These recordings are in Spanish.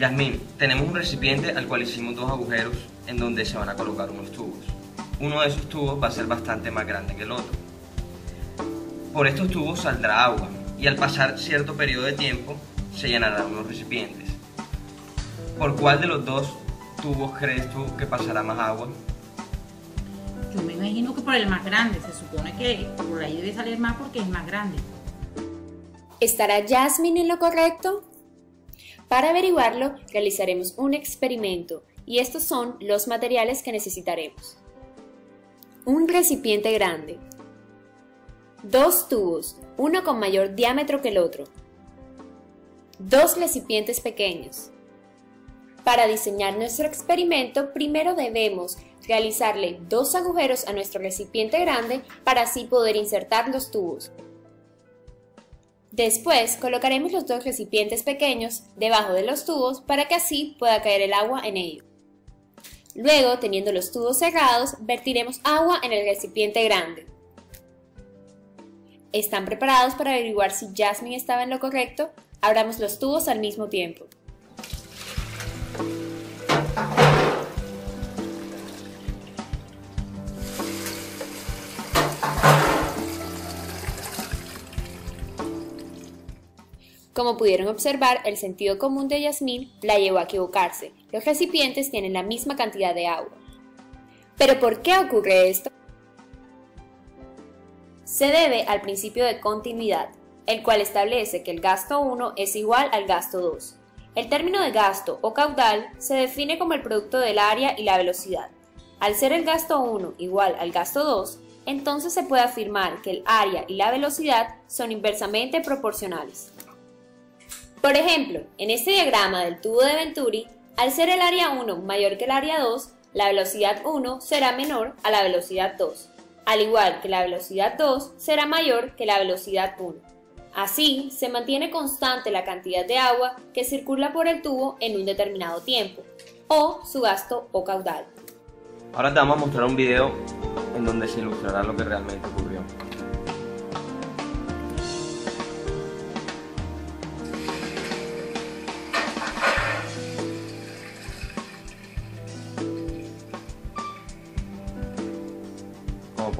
Yasmín, tenemos un recipiente al cual hicimos dos agujeros en donde se van a colocar unos tubos. Uno de esos tubos va a ser bastante más grande que el otro. Por estos tubos saldrá agua y al pasar cierto periodo de tiempo se llenarán unos recipientes. ¿Por cuál de los dos tubos crees tú que pasará más agua? Yo me imagino que por el más grande. Se supone que por ahí debe salir más porque es más grande. ¿Estará Jasmine en lo correcto? Para averiguarlo, realizaremos un experimento y estos son los materiales que necesitaremos. Un recipiente grande. Dos tubos, uno con mayor diámetro que el otro. Dos recipientes pequeños. Para diseñar nuestro experimento, primero debemos realizarle dos agujeros a nuestro recipiente grande para así poder insertar los tubos. Después colocaremos los dos recipientes pequeños debajo de los tubos para que así pueda caer el agua en ellos. Luego, teniendo los tubos cerrados, vertiremos agua en el recipiente grande. ¿Están preparados para averiguar si Jasmine estaba en lo correcto? Abramos los tubos al mismo tiempo. Como pudieron observar, el sentido común de Yasmín la llevó a equivocarse. Los recipientes tienen la misma cantidad de agua. ¿Pero por qué ocurre esto? Se debe al principio de continuidad, el cual establece que el gasto 1 es igual al gasto 2. El término de gasto o caudal se define como el producto del área y la velocidad. Al ser el gasto 1 igual al gasto 2, entonces se puede afirmar que el área y la velocidad son inversamente proporcionales. Por ejemplo, en este diagrama del tubo de Venturi, al ser el área 1 mayor que el área 2, la velocidad 1 será menor a la velocidad 2, al igual que la velocidad 2 será mayor que la velocidad 1. Así, se mantiene constante la cantidad de agua que circula por el tubo en un determinado tiempo, o su gasto o caudal. Ahora te vamos a mostrar un video en donde se ilustrará lo que realmente ocurrió.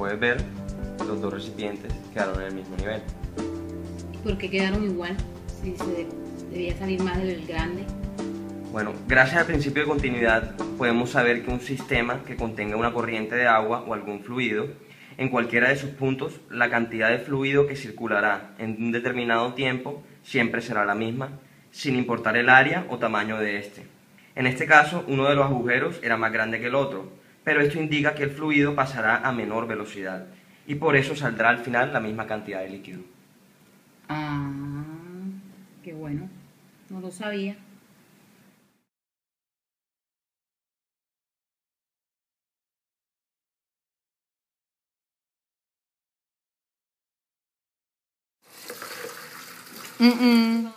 Puedes ver, los dos recipientes quedaron en el mismo nivel. ¿Por qué quedaron igual? Si se debía salir más del grande. Bueno, gracias al principio de continuidad podemos saber que un sistema que contenga una corriente de agua o algún fluido, en cualquiera de sus puntos, la cantidad de fluido que circulará en un determinado tiempo siempre será la misma, sin importar el área o tamaño de este. En este caso, uno de los agujeros era más grande que el otro, pero esto indica que el fluido pasará a menor velocidad y por eso saldrá al final la misma cantidad de líquido. Ah, qué bueno. No lo sabía. El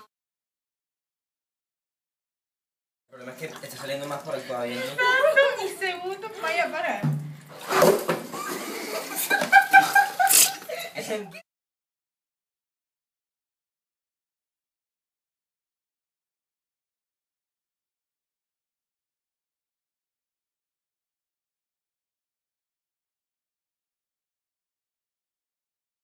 problema es que está saliendo más por el todavía. Ni segundo vaya